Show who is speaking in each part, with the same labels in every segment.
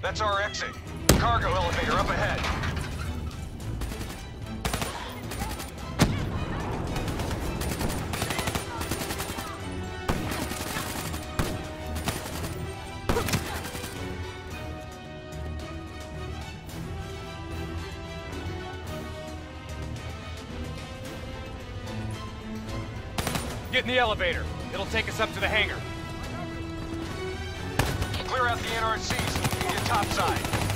Speaker 1: That's our exit. Cargo elevator up ahead.
Speaker 2: Get in the elevator. It'll take us up to the hangar.
Speaker 1: Clear out the NRCs. Topside.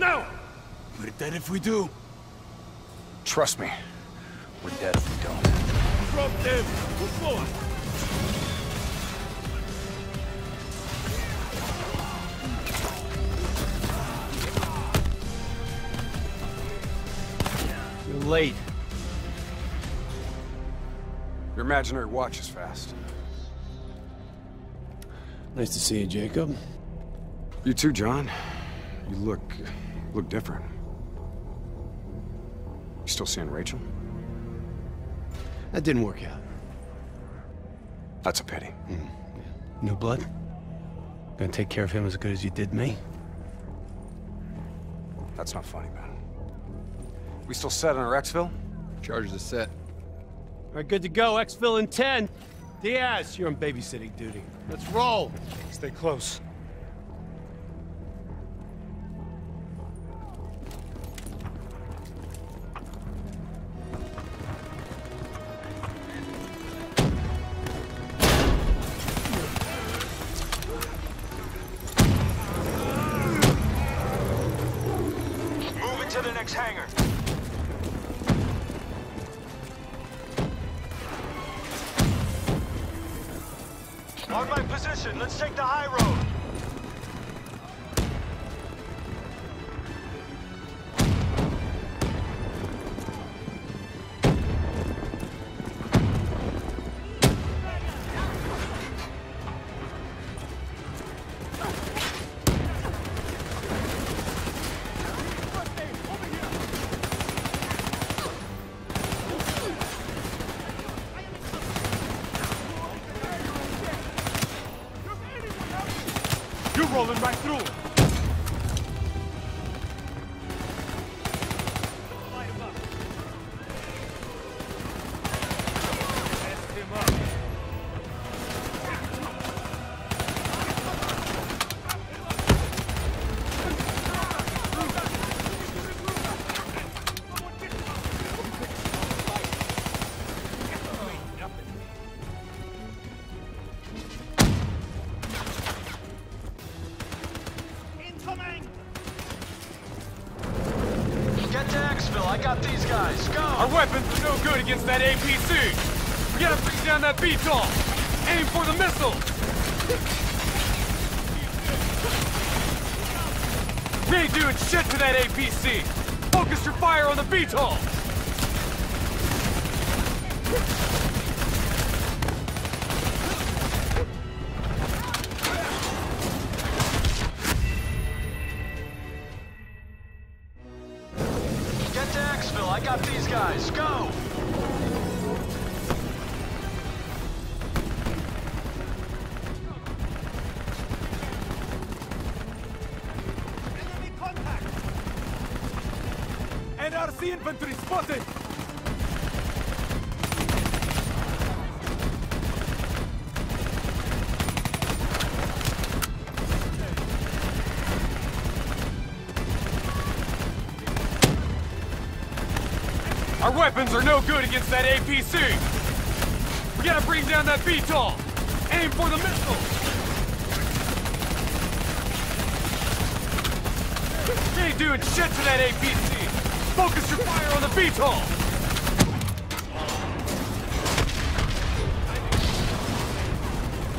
Speaker 3: Now! We're dead if we do.
Speaker 4: Trust me, we're dead if we don't.
Speaker 3: Drop them! Move forward!
Speaker 4: You're late. Your imaginary watch is fast.
Speaker 3: Nice to see you, Jacob.
Speaker 4: You too, John. You look... look different. You still seeing Rachel?
Speaker 3: That didn't work out.
Speaker 4: That's a pity. Mm.
Speaker 3: New blood? Gonna take care of him as good as you did me?
Speaker 4: That's not funny, man. We still set on our exfil?
Speaker 5: Charges are set.
Speaker 3: All right, good to go. Exfil in 10. Diaz, you're on babysitting duty. Let's roll.
Speaker 2: Stay close.
Speaker 1: To the next hangar. On my position, let's take the high road.
Speaker 2: Rolling right through that VTOL. Aim for the missile. Ain't doing shit to that APC. Focus your fire on the VTOL. NRC infantry spotted! Our weapons are no good against that APC! We gotta bring down that VTOL! Aim for the missile! You ain't doing shit to that APC! Focus your fire on the VTOL!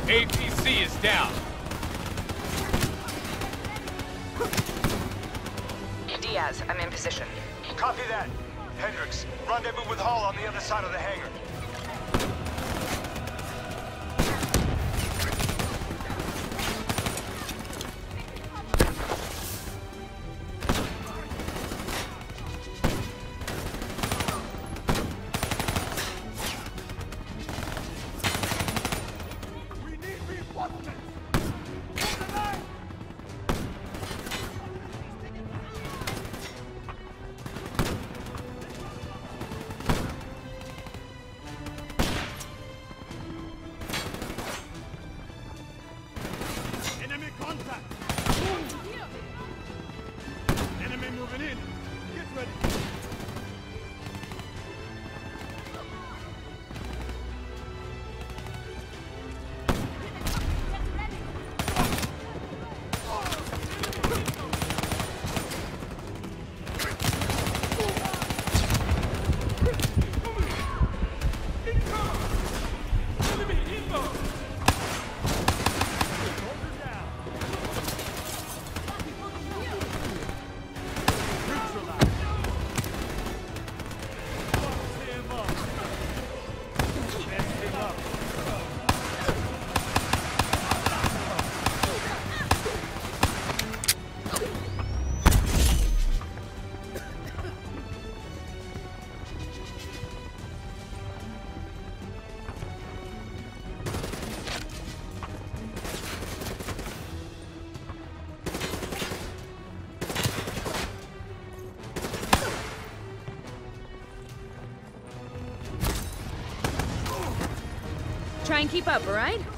Speaker 2: APC is down.
Speaker 5: Diaz, I'm in position.
Speaker 1: Copy that. Hendricks, rendezvous with Hall on the other side of the hangar.
Speaker 6: And keep up, all right?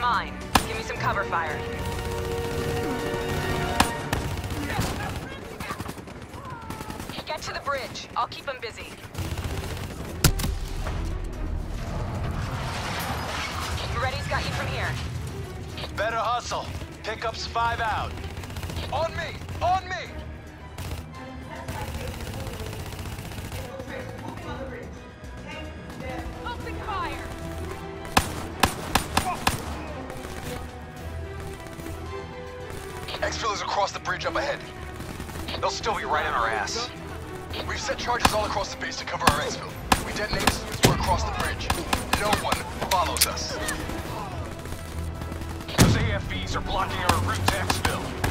Speaker 5: Mine. Give me some cover fire. Get to the bridge. I'll keep them busy. Ready's got you from here.
Speaker 4: Better hustle. Pickups five out. On me! On me! Still be right on our ass. We've set charges all across the base to cover our exfil. We detonate as we're across the bridge. No one follows us. Those AFVs are blocking our route to exfil.